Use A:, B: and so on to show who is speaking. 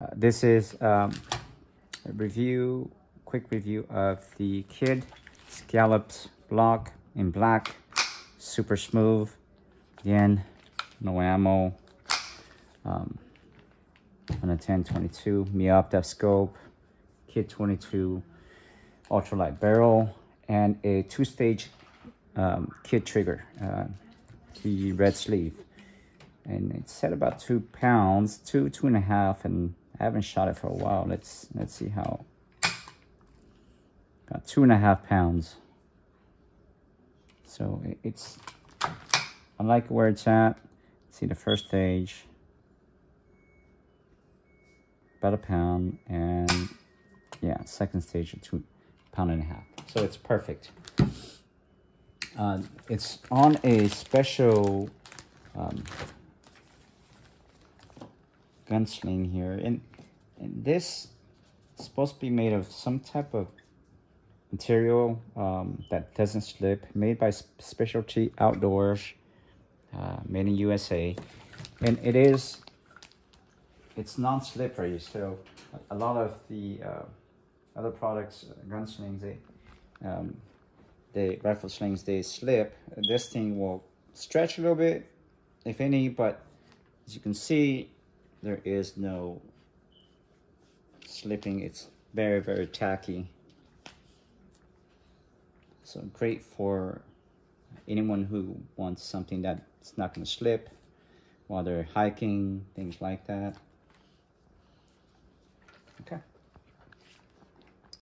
A: Uh, this is um, a review, quick review of the KIDD Scalloped Block in black. Super smooth. Again, no ammo. Um, on a 1022 Meopta scope, KIDD 22 ultralight barrel, and a two-stage um, KIDD trigger, uh, the red sleeve. And it's at about two pounds, two, two and a half, and I haven't shot it for a while. Let's let's see how. Got two and a half pounds. So it's, I like where it's at. See the first stage. About a pound and yeah, second stage of two pound and a half. So it's perfect. Uh, it's on a special um, gunsling here. And, and this is supposed to be made of some type of material um, that doesn't slip, made by Specialty Outdoors, uh, made in USA. And it is, it's non-slippery, so a lot of the uh, other products, uh, gunslings, they, um, they, rifle slings, they slip. This thing will stretch a little bit, if any, but as you can see, there is no slipping. It's very, very tacky. So great for anyone who wants something that's not going to slip while they're hiking, things like that.